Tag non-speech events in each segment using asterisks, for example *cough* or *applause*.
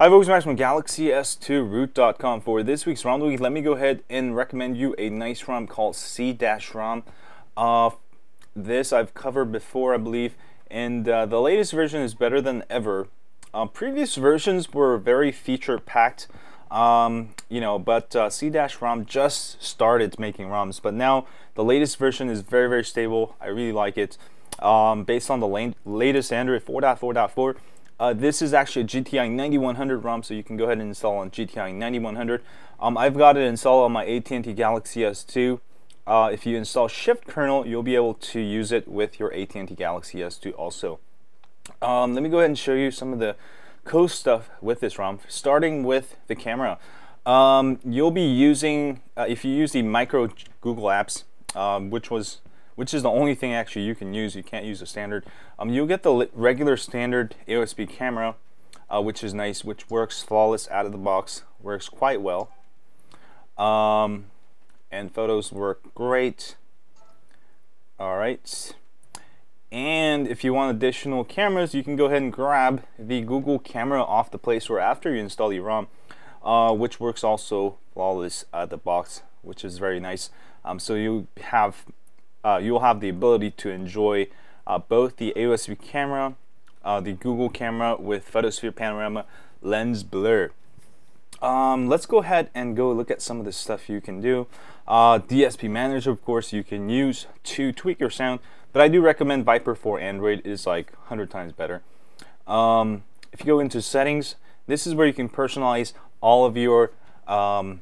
Hi folks, Max from GalaxyS2Root.com. For this week's ROM week, let me go ahead and recommend you a nice ROM called C-ROM. Uh, this I've covered before, I believe, and uh, the latest version is better than ever. Uh, previous versions were very feature-packed, um, you know, but uh, C-ROM just started making ROMs, but now the latest version is very, very stable. I really like it. Um, based on the latest Android 4.4.4, uh, this is actually a GTI 9100 ROM, so you can go ahead and install on GTI 9100. Um, I've got it installed on my AT&T Galaxy S2. Uh, if you install Shift kernel, you'll be able to use it with your AT&T Galaxy S2 also. Um, let me go ahead and show you some of the cool stuff with this ROM, starting with the camera. Um, you'll be using, uh, if you use the micro Google apps, um, which was which is the only thing actually you can use. You can't use the standard. Um, you'll get the regular standard AOSP camera, uh, which is nice, which works flawless out of the box, works quite well. Um, and photos work great. All right. And if you want additional cameras, you can go ahead and grab the Google camera off the Play Store after you install your ROM, uh, which works also flawless out of the box, which is very nice. Um, so you have uh, you'll have the ability to enjoy uh, both the AOSP camera, uh, the Google camera with photosphere panorama lens blur. Um, let's go ahead and go look at some of the stuff you can do. Uh, DSP manager, of course, you can use to tweak your sound, but I do recommend Viper for Android is like 100 times better. Um, if you go into settings, this is where you can personalize all of your um,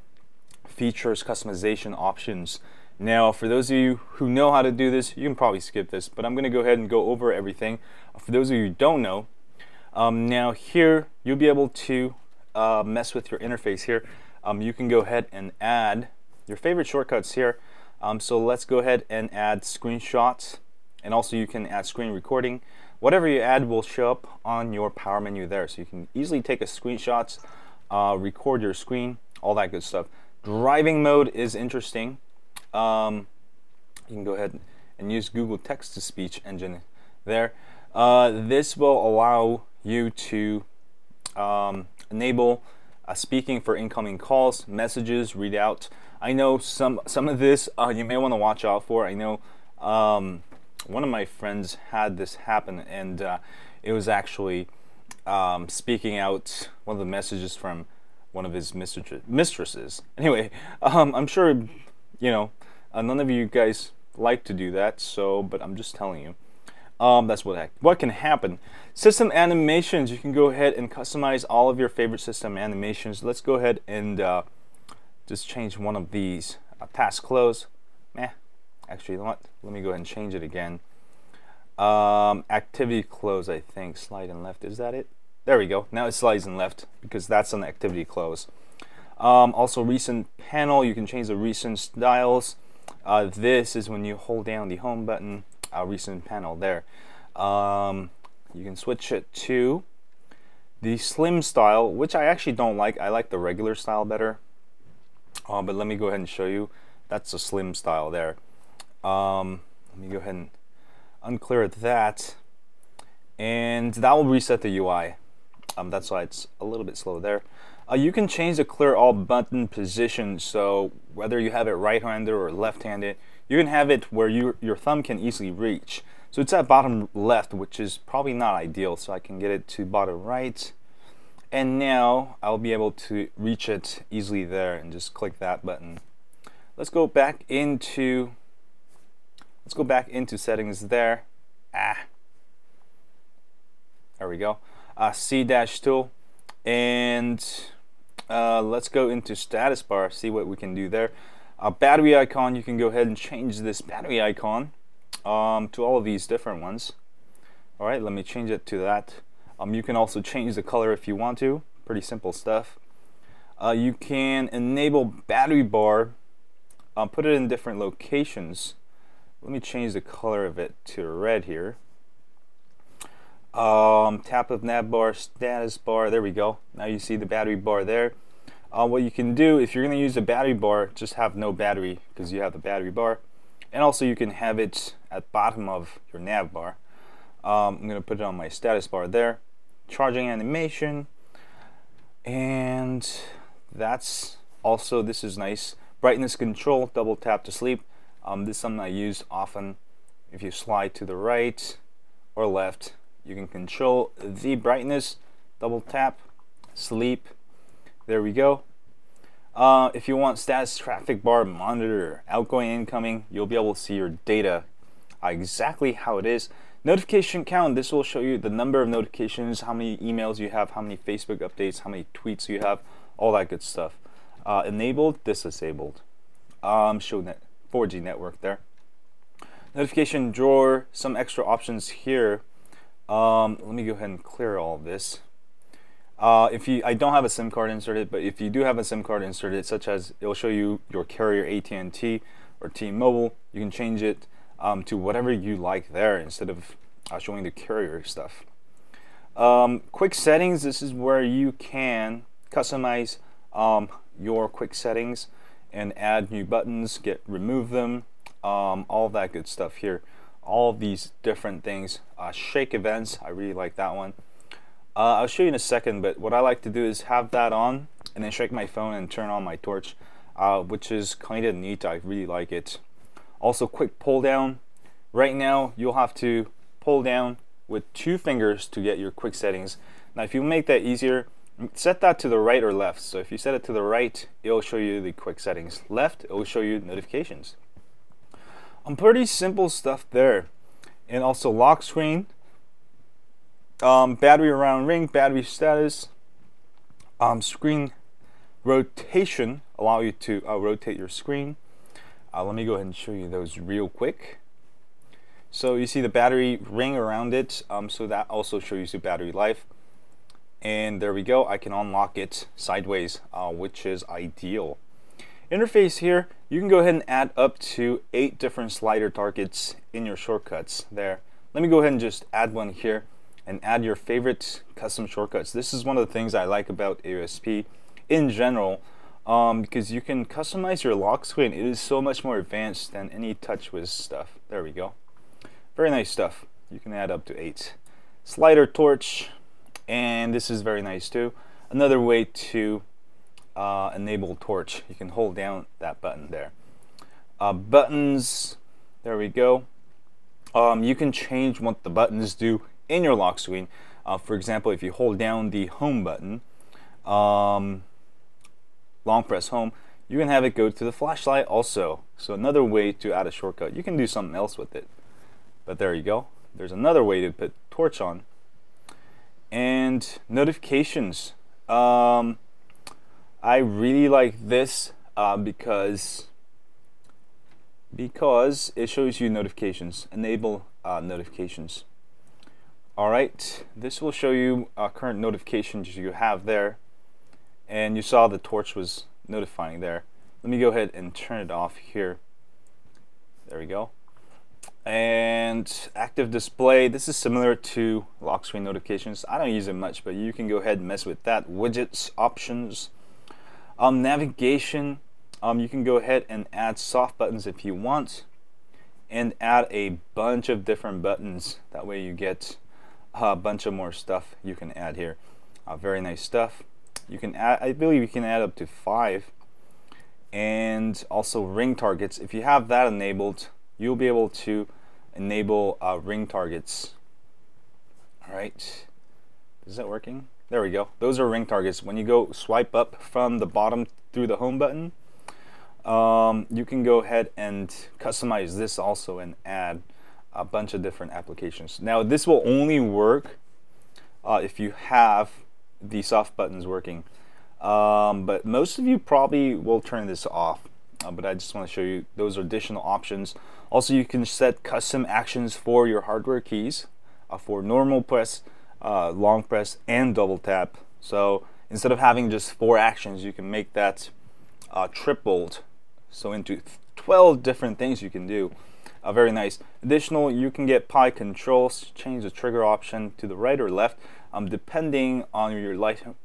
features, customization options. Now, for those of you who know how to do this, you can probably skip this, but I'm going to go ahead and go over everything. For those of you who don't know, um, now here you'll be able to uh, mess with your interface here. Um, you can go ahead and add your favorite shortcuts here. Um, so let's go ahead and add screenshots, and also you can add screen recording. Whatever you add will show up on your power menu there, so you can easily take a screenshots, uh, record your screen, all that good stuff. Driving mode is interesting. Um, you can go ahead and use Google text-to-speech engine there. Uh, this will allow you to um, enable uh, speaking for incoming calls, messages, read out. I know some some of this uh, you may want to watch out for. I know um, one of my friends had this happen, and uh, it was actually um, speaking out one of the messages from one of his mistresses. Anyway, *laughs* um, I'm sure you know uh, none of you guys like to do that, so but I'm just telling you. Um, that's what what can happen. System animations. You can go ahead and customize all of your favorite system animations. Let's go ahead and uh, just change one of these. Uh, task close. Meh. Actually, you know what? Let me go ahead and change it again. Um, activity close, I think. Slide and left. Is that it? There we go. Now it slides and left because that's an activity close. Um, also, recent panel. You can change the recent styles. Uh, this is when you hold down the home button, uh, recent panel there. Um, you can switch it to the slim style, which I actually don't like. I like the regular style better. Uh, but let me go ahead and show you. That's the slim style there. Um, let me go ahead and unclear that. And that will reset the UI. Um, that's why it's a little bit slow there. Uh, you can change the clear all button position so whether you have it right-handed or left-handed you can have it where you, your thumb can easily reach. So it's at bottom left which is probably not ideal so I can get it to bottom right. And now I'll be able to reach it easily there and just click that button. Let's go back into let's go back into settings there. Ah. There we go. Uh, C dash tool. And uh, let's go into status bar, see what we can do there. A battery icon, you can go ahead and change this battery icon um, to all of these different ones. Alright, let me change it to that. Um, you can also change the color if you want to. Pretty simple stuff. Uh, you can enable battery bar, uh, put it in different locations. Let me change the color of it to red here. Um, tap of nav bar, status bar, there we go. Now you see the battery bar there. Uh, what you can do, if you're going to use a battery bar, just have no battery because you have the battery bar. And also you can have it at bottom of your nav bar. Um, I'm going to put it on my status bar there. Charging animation. and that's also this is nice brightness control double tap to sleep um, this is something I use often if you slide to the right or left you can control the brightness double tap sleep. There we go. Uh, if you want status traffic bar monitor outgoing incoming you'll be able to see your data exactly how it is. Notification count this will show you the number of notifications how many emails you have how many Facebook updates how many tweets you have all that good stuff. Uh, enabled disabled. Um, show net 4G network there. Notification drawer some extra options here um, let me go ahead and clear all of this uh, if you, I don't have a SIM card inserted, but if you do have a SIM card inserted, such as it'll show you your carrier AT&T or T-Mobile, you can change it um, to whatever you like there instead of uh, showing the carrier stuff. Um, quick settings, this is where you can customize um, your quick settings and add new buttons, get remove them, um, all that good stuff here. All of these different things. Uh, shake events, I really like that one. Uh, I'll show you in a second, but what I like to do is have that on and then shake my phone and turn on my torch, uh, which is kind of neat. I really like it. Also, quick pull down. Right now, you'll have to pull down with two fingers to get your quick settings. Now, if you make that easier, set that to the right or left. So if you set it to the right, it'll show you the quick settings. Left, it will show you notifications. Um, pretty simple stuff there. And also lock screen, um, battery around ring, battery status, um, screen rotation, allow you to uh, rotate your screen. Uh, let me go ahead and show you those real quick. So you see the battery ring around it, um, so that also shows you battery life. And there we go, I can unlock it sideways, uh, which is ideal. Interface here, you can go ahead and add up to eight different slider targets in your shortcuts there. Let me go ahead and just add one here and add your favorite custom shortcuts. This is one of the things I like about AOSP in general um, because you can customize your lock screen. It is so much more advanced than any TouchWiz stuff. There we go. Very nice stuff. You can add up to eight. Slider torch, and this is very nice too. Another way to uh, enable torch. You can hold down that button there. Uh, buttons, there we go. Um, you can change what the buttons do in your lock screen. Uh, for example, if you hold down the home button, um, long press home, you can have it go to the flashlight also. So another way to add a shortcut. You can do something else with it. But there you go. There's another way to put torch on. And notifications. Um, I really like this uh, because because it shows you notifications. Enable uh, notifications. Alright, this will show you uh, current notifications you have there. And you saw the torch was notifying there. Let me go ahead and turn it off here. There we go. And active display, this is similar to lock screen notifications. I don't use it much, but you can go ahead and mess with that. Widgets, options, um, navigation, um, you can go ahead and add soft buttons if you want and add a bunch of different buttons. That way you get a bunch of more stuff you can add here. Uh, very nice stuff. You can add, I believe you can add up to five. And also ring targets. If you have that enabled, you'll be able to enable uh, ring targets. All right, is that working? There we go. Those are ring targets. When you go swipe up from the bottom through the home button, um, you can go ahead and customize this also and add a bunch of different applications. Now this will only work uh, if you have the soft buttons working. Um, but most of you probably will turn this off. Uh, but I just want to show you those are additional options. Also, you can set custom actions for your hardware keys uh, for normal press, uh, long press, and double tap. So instead of having just four actions, you can make that uh, tripled. So into 12 different things you can do uh, very nice. Additional, you can get Pie controls, change the trigger option to the right or left. Um, depending on your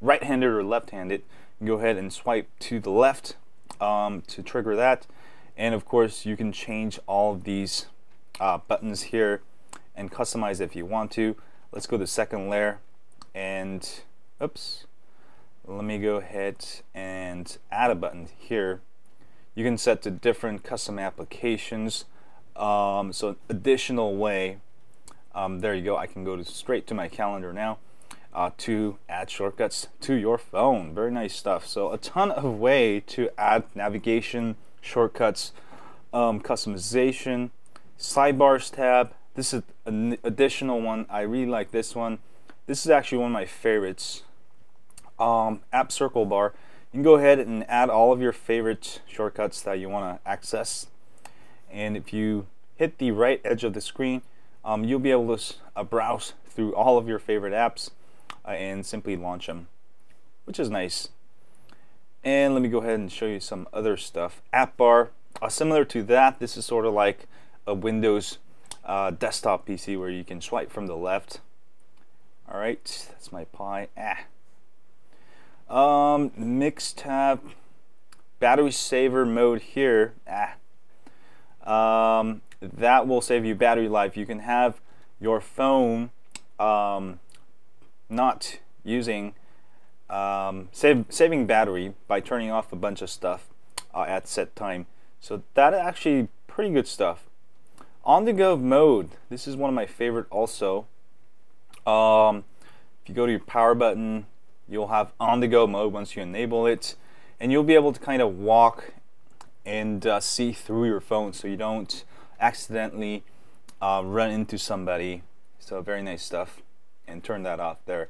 right-handed or left-handed, go ahead and swipe to the left um, to trigger that. And of course, you can change all these uh, buttons here and customize if you want to. Let's go to the second layer and oops, let me go ahead and add a button here. You can set to different custom applications. Um, so additional way um, there you go. I can go to straight to my calendar now uh, to add shortcuts to your phone. Very nice stuff. So a ton of way to add navigation shortcuts um, customization sidebars tab this is an additional one. I really like this one. This is actually one of my favorites. Um, app circle bar. You can go ahead and add all of your favorite shortcuts that you want to access. And if you hit the right edge of the screen um, you'll be able to uh, browse through all of your favorite apps uh, and simply launch them which is nice. And let me go ahead and show you some other stuff. App bar. Uh, similar to that this is sort of like a Windows uh, desktop PC where you can swipe from the left alright that's my Pie ah um, mix tab, battery saver mode here. Ah. Um, that will save you battery life. You can have your phone um, not using um, save, saving battery by turning off a bunch of stuff uh, at set time. So that actually pretty good stuff. On the go mode, this is one of my favorite also. Um, if you go to your power button, you'll have on the go mode once you enable it. And you'll be able to kind of walk and uh, see through your phone so you don't accidentally uh, run into somebody. So very nice stuff. And turn that off there.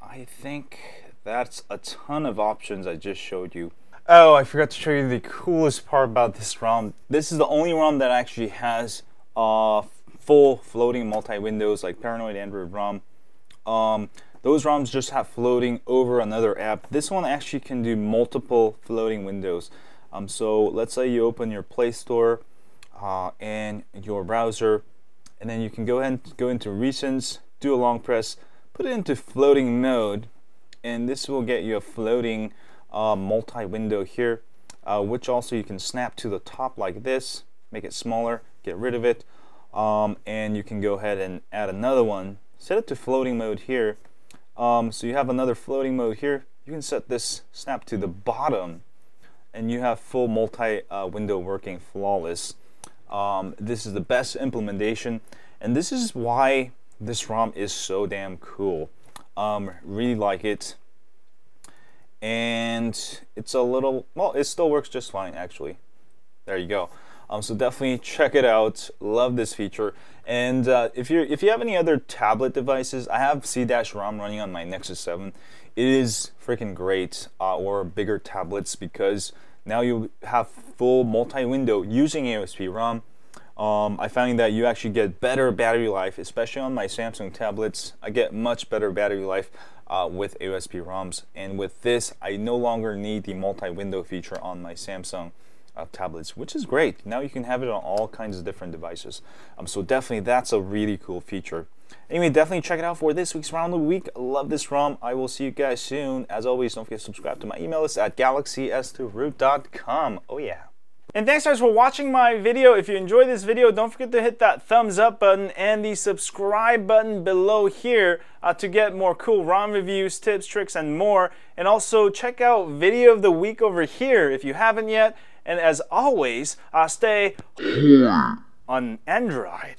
I think that's a ton of options I just showed you. Oh I forgot to show you the coolest part about this ROM. This is the only ROM that actually has uh, full floating multi-windows like Paranoid Android ROM um, those ROMs just have floating over another app. This one actually can do multiple floating windows. Um, so let's say you open your Play Store uh, and your browser, and then you can go ahead and go into Recents, do a long press, put it into floating mode, and this will get you a floating uh, multi-window here, uh, which also you can snap to the top like this, make it smaller, get rid of it, um, and you can go ahead and add another one. Set it to floating mode here, um, so you have another floating mode here. You can set this snap to the bottom and you have full multi-window uh, working flawless. Um, this is the best implementation and this is why this ROM is so damn cool. Um, really like it and it's a little well it still works just fine actually there you go um, so definitely check it out. Love this feature. And uh, if you if you have any other tablet devices, I have C-ROM running on my Nexus 7. It is freaking great. Uh, or bigger tablets because now you have full multi-window using AOSP ROM. Um, I found that you actually get better battery life, especially on my Samsung tablets. I get much better battery life uh, with AOSP ROMs. And with this, I no longer need the multi-window feature on my Samsung uh, tablets, which is great. Now you can have it on all kinds of different devices. Um, so definitely that's a really cool feature. Anyway, definitely check it out for this week's ROM of the Week. Love this ROM. I will see you guys soon. As always, don't forget to subscribe to my email list at galaxys2root.com. Oh yeah. And thanks guys for watching my video. If you enjoyed this video, don't forget to hit that thumbs up button and the subscribe button below here uh, to get more cool ROM reviews, tips, tricks, and more. And also check out video of the week over here if you haven't yet. And as always, I stay on Android.